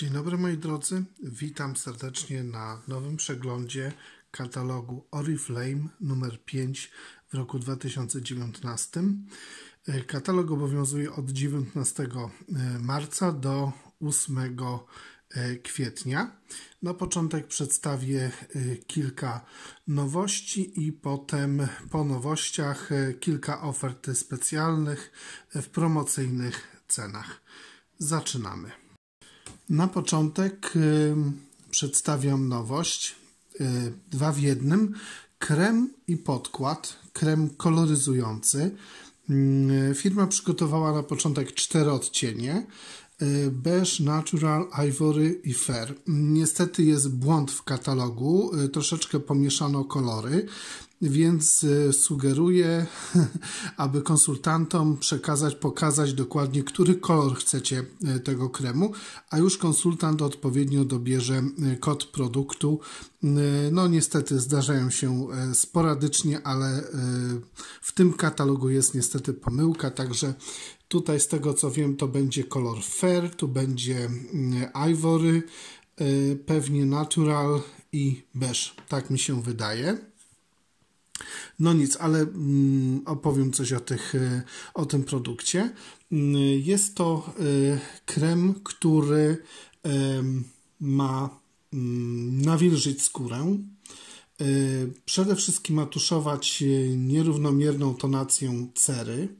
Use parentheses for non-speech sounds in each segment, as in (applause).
Dzień dobry moi drodzy, witam serdecznie na nowym przeglądzie katalogu Oriflame numer 5 w roku 2019. Katalog obowiązuje od 19 marca do 8 kwietnia. Na początek przedstawię kilka nowości i potem po nowościach kilka ofert specjalnych w promocyjnych cenach. Zaczynamy. Na początek y, przedstawiam nowość. Y, dwa w jednym. Krem i podkład. Krem koloryzujący. Y, firma przygotowała na początek cztery odcienie. Beige, Natural, Ivory i Fair. Niestety jest błąd w katalogu, troszeczkę pomieszano kolory więc e, sugeruję, (laughs) aby konsultantom przekazać, pokazać dokładnie, który kolor chcecie tego kremu, a już konsultant odpowiednio dobierze kod produktu. No niestety zdarzają się sporadycznie, ale w tym katalogu jest niestety pomyłka, także tutaj z tego co wiem to będzie kolor fair, tu będzie ivory, pewnie natural i beige, tak mi się wydaje. No nic, ale mm, opowiem coś o, tych, e, o tym produkcie. Mm, jest to e, krem, który ma mm, nawilżyć skórę. E, przede wszystkim ma tuszować nierównomierną tonację cery.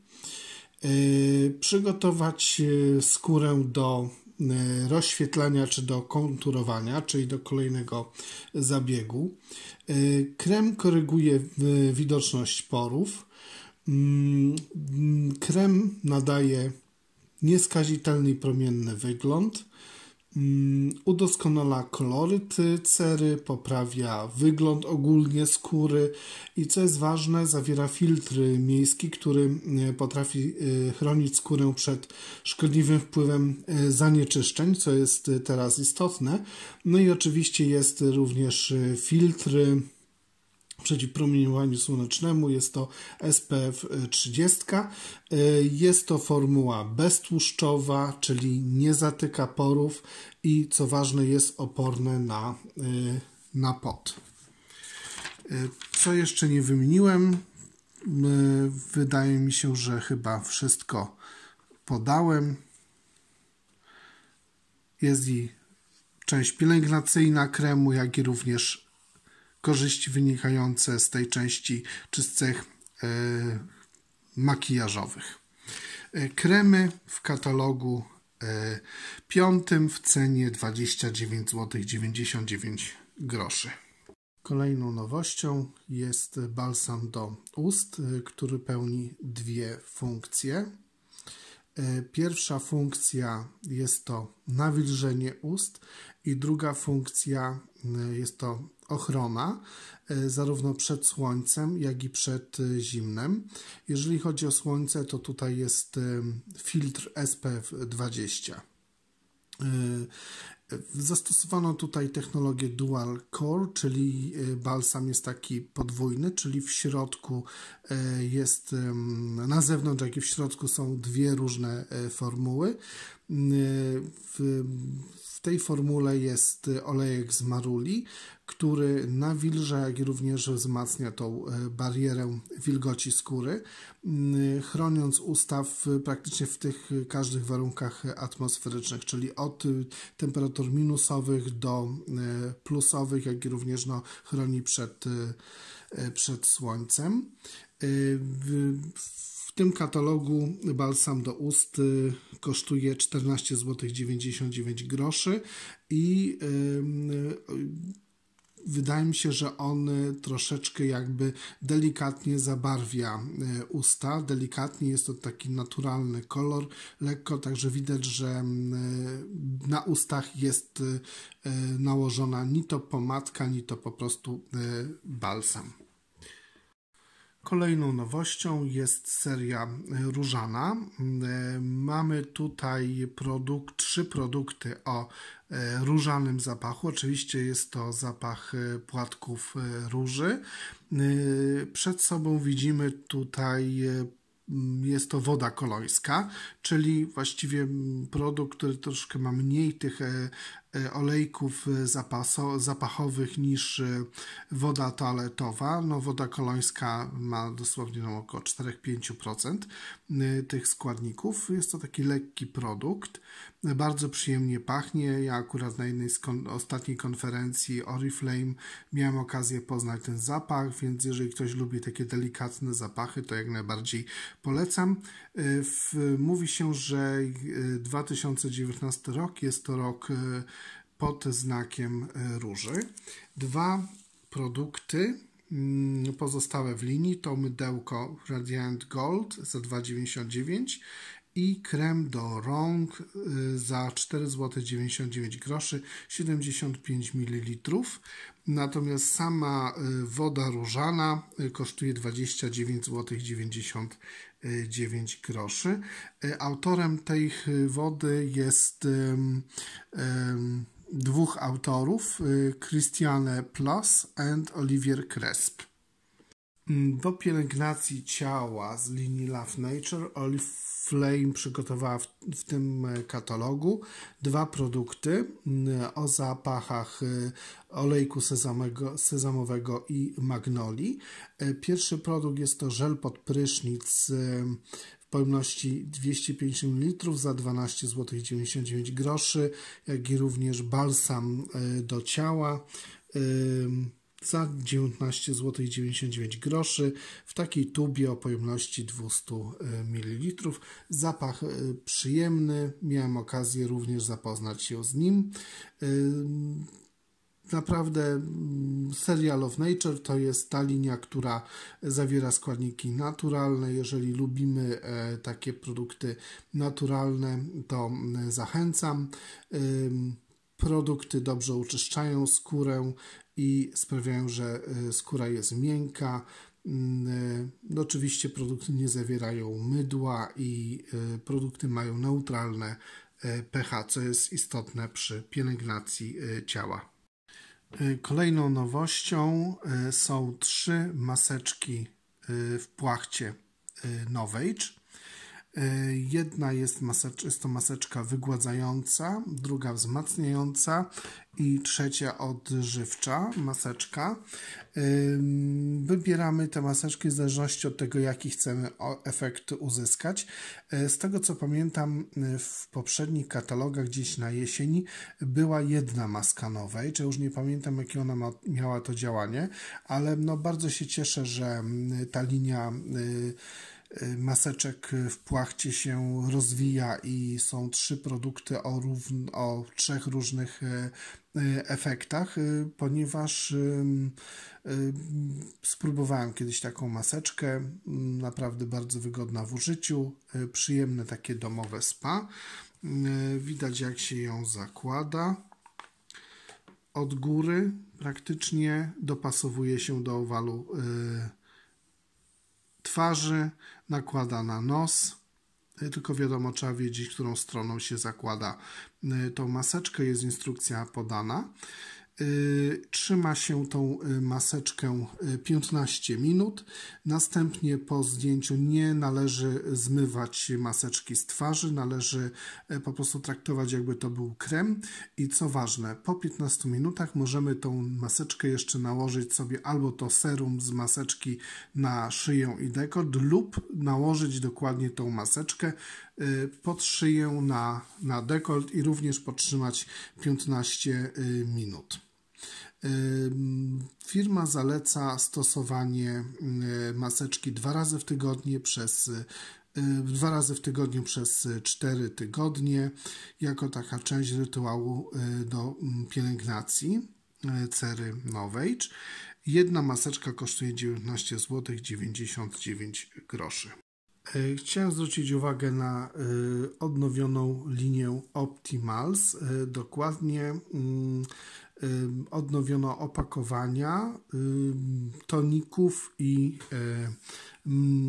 Przygotować skórę do E, rozświetlania czy do konturowania, czyli do kolejnego zabiegu. Krem koryguje widoczność porów. Mm, krem nadaje nieskazitelny i promienny wygląd. Mm, udoskonala koloryt cery, poprawia wygląd ogólnie skóry i co jest ważne, zawiera filtr miejski, który e, potrafi e, chronić skórę przed szkodliwym wpływem e, zanieczyszczeń, co jest teraz istotne. No i oczywiście jest również filtr przeciw promieniowaniu słonecznemu. Jest to SPF 30. Jest to formuła beztłuszczowa, czyli nie zatyka porów i co ważne jest oporne na, y, na pot. Y, co jeszcze nie wymieniłem? Y, wydaje mi się, że chyba wszystko podałem. Jest i część pielęgnacyjna kremu, jak i również korzyści wynikające z tej części czy z cech e, makijażowych. Kremy w katalogu piątym w cenie 29 zł 99 groszy. Kolejną nowością jest balsam do ust, który pełni dwie funkcje. Pierwsza funkcja jest to nawilżenie ust i druga funkcja jest to ochrona e, zarówno przed słońcem, jak i przed e, zimnem. Jeżeli chodzi o słońce, to tutaj jest e, filtr SPF 20. Zastosowano tutaj technologię dual core, czyli balsam jest taki podwójny, czyli w środku jest, na zewnątrz jak i w środku są dwie różne formuły. W, tej formule jest olejek z maruli, który nawilża, jak i również wzmacnia tą e, barierę wilgoci skóry, mm, chroniąc ustaw praktycznie w tych każdych warunkach atmosferycznych, czyli od temperatur minusowych do plusowych, jak i również no, chroni przed, przed słońcem. W tym katalogu balsam do ust kosztuje 14 zł 99 groszy i wydaje mi się, że on troszeczkę jakby delikatnie zabarwia e, usta. Delikatnie jest to taki naturalny kolor, lekko, także widać, że e, na ustach jest e, nałożona ni to pomadka, ni to po prostu balsam. Kolejną nowością jest seria różana. Mamy tutaj produkt, trzy produkty o e, różanym zapachu. Oczywiście jest to zapach e, płatków e, róży. Przed sobą widzimy tutaj jest to woda kolońska, czyli właściwie produkt, który troszkę ma mniej tych olejków e, zapaso, zapachowych niż e, woda toaletowa. No, woda kolońska ma dosłownie no, około 4-5% tych składników. Jest to taki lekki produkt. Bardzo przyjemnie pachnie. Ja akurat na jednej z kon ostatniej konferencji Oriflame miałem okazję poznać ten zapach, więc jeżeli ktoś lubi takie delikatne zapachy, to jak najbardziej polecam. W, mówi się, że 2019 rok jest to rok pod znakiem e, róży. Dwa produkty mm, pozostałe w linii to mydełko Radiant Gold za 2,99 i krem do rąk e, za 4,99 zł 75 ml. Natomiast sama e, woda różana kosztuje 29 zł 99 groszy. Autorem tej wody jest um, um, dwóch autorów, y, Christiane Plus and Olivier Cresp. Mm, do pielęgnacji ciała z linii Love Nature Flame przygotowała w, w, tym e, katalogu dwa produkty mm, o zapachach y, olejku sezamego, sezamowego i magnolii. E, pierwszy produkt jest to żel pod prysznic pojemności 250 ml za 12 zł 99 groszy, jak i również balsam e, do ciała e, za 19 zł 99 groszy w takiej tubie o pojemności 200 e, ml. Zapach przyjemny, miałem okazję również zapoznać się z nim. Naprawdę mm, Serial of Nature to jest ta linia, która zawiera składniki naturalne. Jeżeli lubimy e, takie produkty naturalne, to mm, zachęcam. Produkty dobrze uczyszczają skórę i sprawiają, że e, skóra jest miękka. Mm, e, oczywiście produkty nie zawierają mydła i produkty mają neutralne pH, co jest istotne przy pielęgnacji ciała. Y, kolejną nowością y, są trzy maseczki y, w płachcie Novage. E, jedna jest, masecz, jest to maseczka wygładzająca, druga wzmacniająca i trzecia odżywcza maseczka. Wybieramy te maseczki w zależności od tego, jaki chcemy efekt uzyskać. E, z tego co pamiętam, e, w poprzednich katalogach gdzieś na jesień była jedna maska nowej, czy już nie pamiętam, jakie ona ma, miała to działanie, ale no bardzo się cieszę, że ta linia Y, maseczek w płachcie się rozwija i są trzy produkty o, równ, o trzech różnych y, y, efektach, ponieważ spróbowałem kiedyś taką maseczkę, naprawdę bardzo wygodna w użyciu, przyjemne takie domowe spa. Widać jak się ją zakłada. Od góry praktycznie dopasowuje się do owalu twarzy, nakłada na nos, y, tylko wiadomo, trzeba wiedzieć, którą stroną się zakłada y, tą maseczkę, jest instrukcja podana. Y, trzyma się tą y, maseczkę 15 y, minut. Następnie po zdjęciu nie należy zmywać maseczki z twarzy, należy po prostu traktować jakby to był krem. I co ważne, po 15 minutach możemy tą maseczkę jeszcze nałożyć sobie albo to serum z maseczki na szyję i dekolt lub nałożyć dokładnie tą maseczkę pod szyję na, na dekolt i również podtrzymać 15 minut. Firma zaleca stosowanie maseczki dwa razy w tygodniu przez dwa razy w tygodniu przez 4 tygodnie, jako taka część rytuału do pielęgnacji cery Novage. Jedna maseczka kosztuje 19 zł 99 groszy. Chciałem zwrócić uwagę na odnowioną linię Optimals. Dokładnie odnowiono opakowania toników i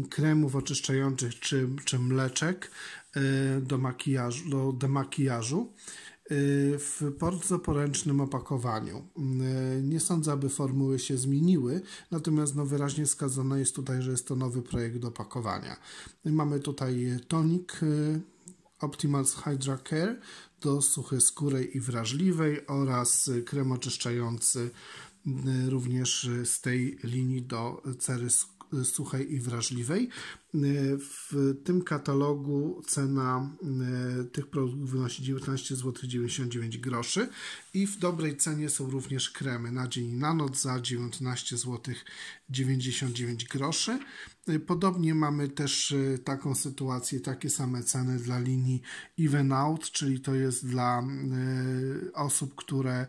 kremów oczyszczających czy, czy mleczek e, do makijażu, do demakijażu. w bardzo poręcznym opakowaniu. Nie sądzę, aby formuły się zmieniły, natomiast no wyraźnie wskazane jest tutaj, że jest to nowy projekt opakowania. Mamy tutaj tonik Optimals Hydra Care do suchej skóry i wrażliwej oraz krem oczyszczający również z tej linii do cery suchej i wrażliwej. W tym katalogu cena e, tych produktów wynosi 19 zł 99 groszy i w dobrej cenie są również kremy na dzień i na noc za 19 zł 99 groszy. E, podobnie mamy też e, taką sytuację, takie same ceny dla linii Even Out, czyli to jest dla osób, które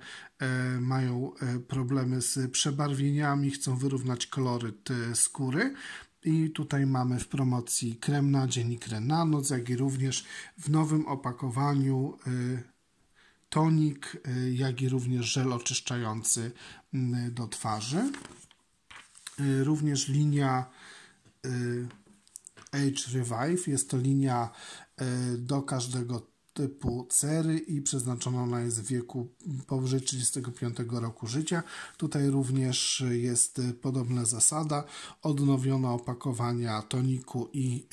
mają problemy z przebarwieniami, chcą wyrównać koloryt skóry. I tutaj mamy w promocji krem na dzień i krem na noc, jak i również w nowym opakowaniu y, tonik, y, jak i również żel oczyszczający y, do twarzy. Również linia Age Revive, jest to linia do każdego typu cery i przeznaczona ona jest w wieku powyżej 35 roku życia. Tutaj również jest podobna zasada, odnowiona opakowania toniku i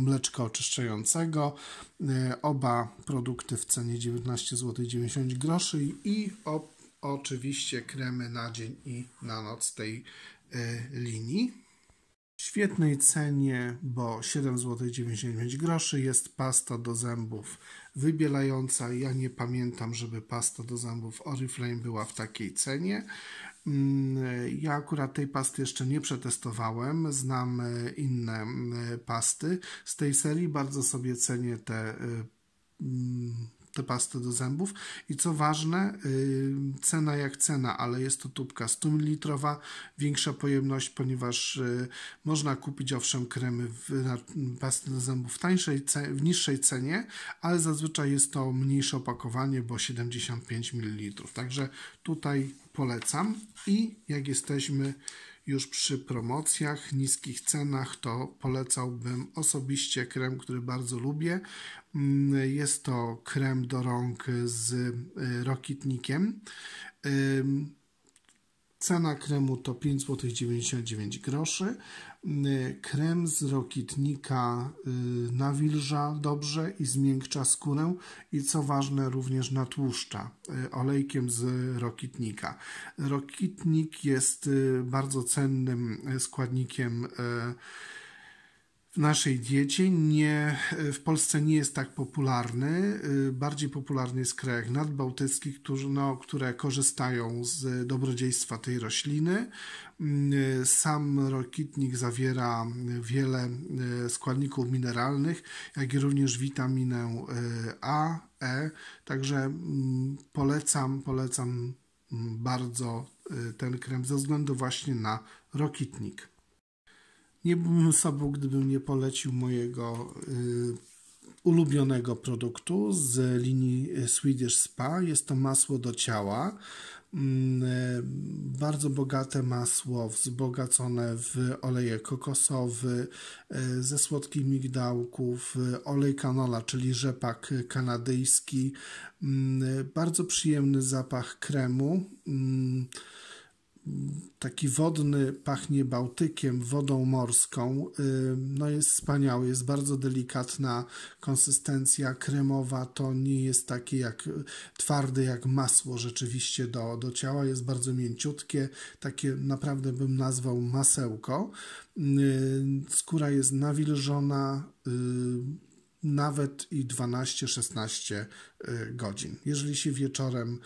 mleczka oczyszczającego. E, oba produkty w cenie 19 zł 90 groszy i oczywiście kremy na dzień i na noc tej e, linii świetnej cenie, bo 7 zł 99 groszy jest pasta do zębów wybielająca. Ja nie pamiętam, żeby pasta do zębów Oriflame była w takiej cenie. Mm, ja akurat tej pasty jeszcze nie przetestowałem, znam e, inne e, pasty z tej serii, bardzo sobie cenię te e, mm, tę pastę do zębów. I co ważne, yy, cena jak cena, ale jest to tubka 100 ml, większa pojemność, ponieważ yy, można kupić owszem kremy, w, pasty do zębów w, tańszej, w niższej cenie, ale zazwyczaj jest to mniejsze opakowanie, bo 75 ml. Także tutaj polecam i jak jesteśmy już przy promocjach, niskich cenach, to polecałbym osobiście krem, który bardzo lubię. Mm, jest to krem do rąk z y, rokitnikiem. Cena kremu to 5 zł 99 groszy. Krem z rokitnika y, nawilża dobrze i zmiękcza skórę i co ważne również natłuszcza y, olejkiem z rokitnika. Rokitnik jest y, bardzo cennym składnikiem naszej diecie. Nie, w Polsce nie jest tak popularny. Bardziej popularny jest w krajach nadbałtyckich, którzy, no, które korzystają z dobrodziejstwa tej rośliny. Sam rokitnik zawiera wiele e, składników mineralnych, jak i również witaminę A, E. Także mm, polecam, polecam mm, bardzo ten krem ze względu właśnie na rokitnik. Nie byłbym sobą, gdybym nie polecił mojego y, ulubionego produktu z linii Swedish Spa. Jest to masło do ciała. Mm, y, bardzo bogate masło, wzbogacone w olejek kokosowy, y, ze słodkich migdałków, olej canola, czyli rzepak kanadyjski. Mm, bardzo przyjemny zapach kremu mm, taki wodny, pachnie Bałtykiem, wodą morską. No jest wspaniały, jest bardzo delikatna konsystencja kremowa, to nie jest takie jak twarde jak masło rzeczywiście do, do ciała, jest bardzo mięciutkie, takie naprawdę bym nazwał masełko. Skóra jest nawilżona, nawet i 12-16 godzin. Jeżeli się wieczorem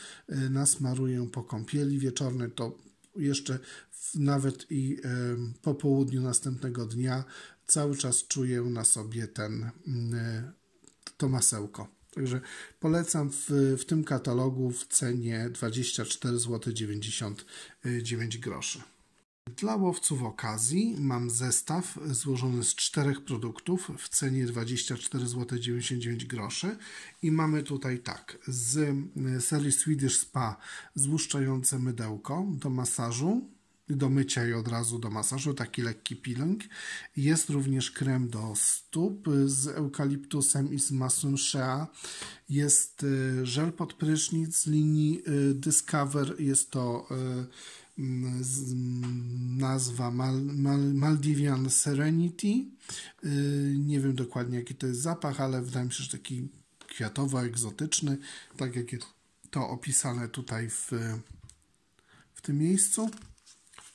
nasmaruję po kąpieli wieczornej, to jeszcze nawet i po południu następnego dnia cały czas czuję na sobie ten, mm, to masełko. Także polecam w, w tym katalogu w cenie 24 zł 99 groszy. Dla łowców okazji mam zestaw złożony z czterech produktów w cenie 24 zł 99 groszy i mamy tutaj tak z serii Swedish Spa złuszczające mydełko do masażu do mycia i od razu do masażu, taki lekki peeling. Jest również krem do stóp z eukaliptusem i z masłem shea. Jest y, żel pod prysznic z linii y, Discover. Jest to nazwa Mal, Mal, Maldivian Serenity. Nie wiem dokładnie jaki to jest zapach, ale wydaje mi się, że taki kwiatowo-egzotyczny, tak jak to opisane tutaj w, w tym miejscu.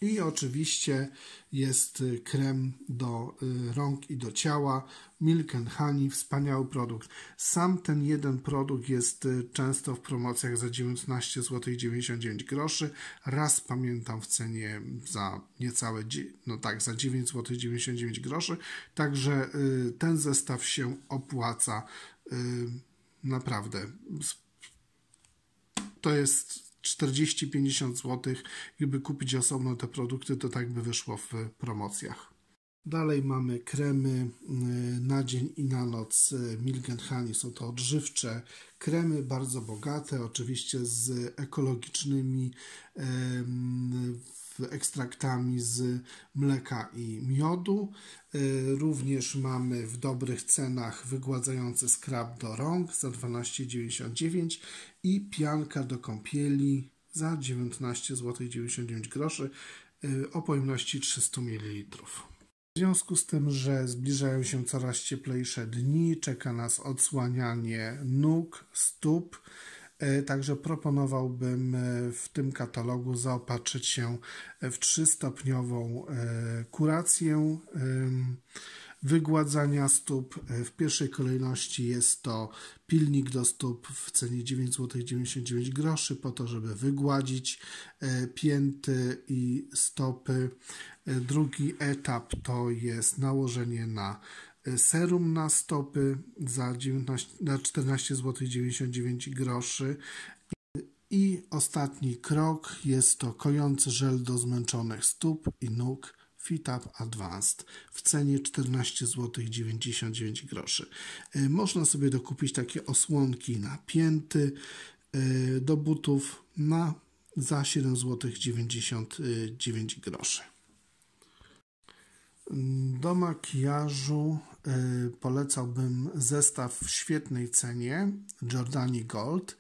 I oczywiście jest y, krem do y, rąk i do ciała. Milk and Honey, wspaniały produkt. Sam ten jeden produkt jest y, często w promocjach za 19 zł 99 groszy. Raz pamiętam w cenie za niecałe, no tak, za 9 zł 99 groszy. Także ten zestaw się opłaca naprawdę. To jest 40-50 zł. Gdyby kupić osobno te produkty, to tak by wyszło w promocjach. Dalej mamy kremy y, na dzień i na noc y, Milk Honey. Są to odżywcze kremy, bardzo bogate, oczywiście z ekologicznymi ekstraktami z mleka i miodu. Y, również mamy w dobrych cenach wygładzający skrab do rąk za 12,99 i pianka do kąpieli za 19 zł 99 groszy o pojemności 300 ml. W związku z tym, że zbliżają się coraz cieplejsze dni, czeka nas odsłanianie nóg, stóp, e, Także proponowałbym e, w tym katalogu zaopatrzyć się w trzystopniową e, kurację wygładzania stóp. W pierwszej kolejności jest to pilnik do stóp w cenie 9,99 zł po to, żeby wygładzić e, pięty i stopy. E, drugi etap to jest nałożenie na e, serum na stopy za, 19, za 14 zł 99 groszy. I ostatni krok jest to kojący żel do zmęczonych stóp i nóg FitUp Advanced w cenie 14 zł 99 groszy. E, można sobie dokupić takie osłonki na pięty e, do butów na za 7 zł 99 groszy. Do makijażu e, polecałbym zestaw w świetnej cenie Jordani Gold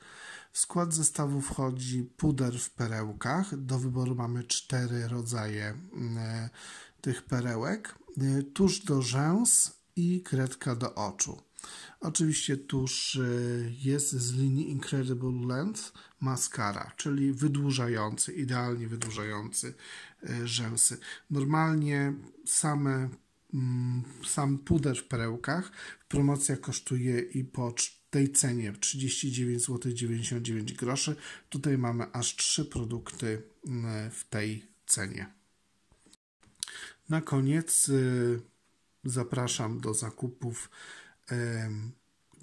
w skład zestawu wchodzi puder w perełkach. Do wyboru mamy cztery rodzaje mm, e, tych perełek. E, tusz do rzęs i kredka do oczu. Oczywiście e, jest z linii Incredible Length Mascara, czyli wydłużający, idealnie wydłużający rzęsy. Normalnie same, mm, sam puder w perełkach w promocjach kosztuje i po tej cenie 39 zł 99 groszy. Tutaj mamy aż trzy produkty mm, w tej cenie. Na koniec y, zapraszam do zakupów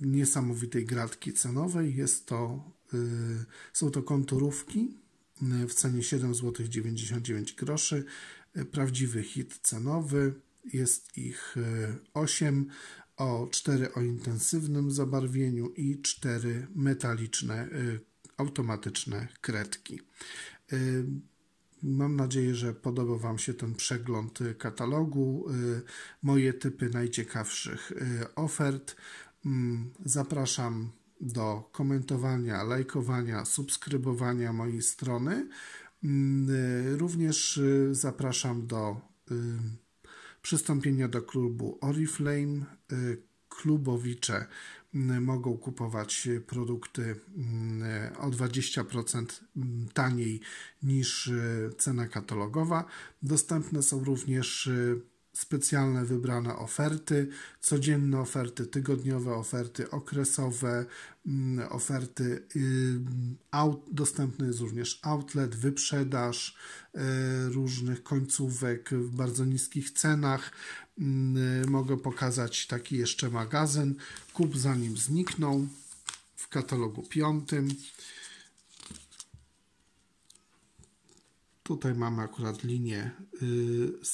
niesamowitej gratki cenowej. Jest to, y, są to konturówki w cenie 7 zł 99 groszy. Prawdziwy hit cenowy. Jest ich 8 o 4 o intensywnym zabarwieniu i 4 metaliczne, y, automatyczne kredki. Y, mam nadzieję, że podobał Wam się ten przegląd katalogu, moje typy najciekawszych ofert. Mm, zapraszam do komentowania, lajkowania, subskrybowania mojej strony. Mm, również zapraszam do przystąpienia do klubu Oriflame. Y, klubowicze y, mogą kupować produkty y, o 20% taniej niż cena katalogowa. Dostępne są również specjalne wybrane oferty, codzienne oferty, tygodniowe oferty, okresowe mm, oferty. Dostępny jest również outlet, wyprzedaż e, różnych końcówek w bardzo niskich cenach. Mm, mogę pokazać taki jeszcze magazyn. Kup zanim znikną w katalogu piątym. Tutaj mamy akurat linię y,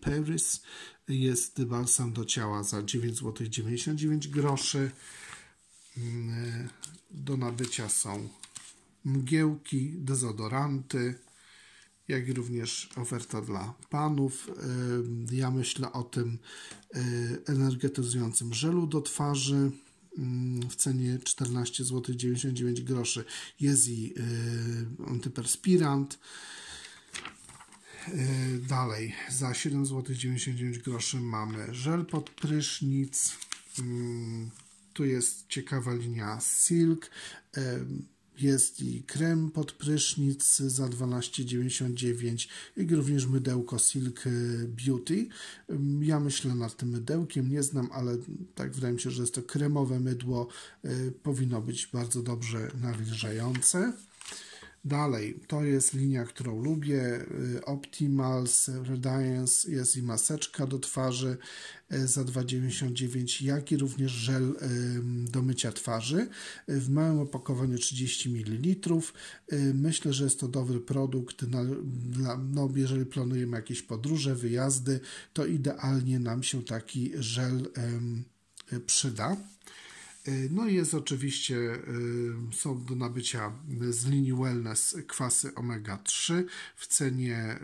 Paris. Jest balsam do ciała za 9 zł 99 groszy. Mm, do nabycia są mgiełki, dezodoranty, jak również oferta dla panów. Y, ja myślę o tym y, energetyzującym żelu do twarzy w cenie 14 zł 99 groszy. Jest i antyperspirant. Dalej, za 7 zł 99 groszy mamy żel pod prysznic. Mm, tu jest ciekawa linia Silk. Jest i krem pod prysznic za 12,99 i również mydełko Silk Beauty. Ja myślę nad tym mydełkiem, nie znam, ale tak wydaje mi się, że jest to kremowe mydło. Powinno być bardzo dobrze nawilżające. Dalej, to jest linia, którą lubię. Y, Optimals, Radiance, jest i maseczka do twarzy y, za 2,99, jak i również żel do mycia twarzy w małym opakowaniu 30 ml. Y, myślę, że jest to dobry produkt. Dla, no, jeżeli planujemy jakieś podróże, wyjazdy, to idealnie nam się taki żel przyda. Y, no i jest oczywiście, y, są do nabycia z linii Wellness kwasy omega-3 w cenie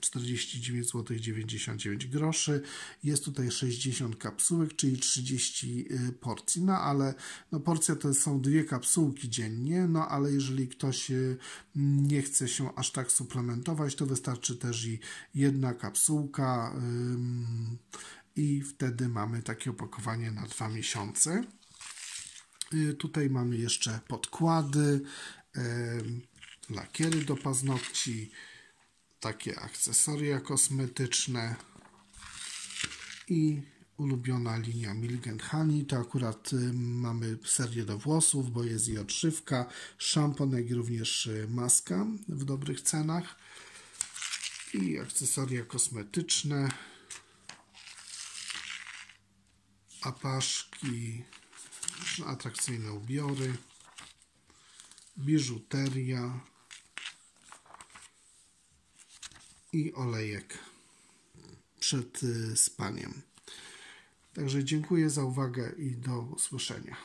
49 zł 99 groszy. Jest tutaj 60 kapsułek, czyli 30 y, porcji, no ale no porcja to są dwie kapsułki dziennie, no ale jeżeli ktoś nie chce się aż tak suplementować, to wystarczy też i jedna kapsułka i wtedy mamy takie opakowanie na dwa miesiące. Y, tutaj mamy jeszcze podkłady, lakiery do paznokci, takie akcesoria kosmetyczne i ulubiona linia Milk Honey. To akurat y, mamy serię do włosów, bo jest i odżywka, szampon, jak i również y, maska w dobrych cenach i akcesoria kosmetyczne, apaszki, atrakcyjne ubiory, biżuteria i olejek przed y, spaniem. Także dziękuję za uwagę i do usłyszenia.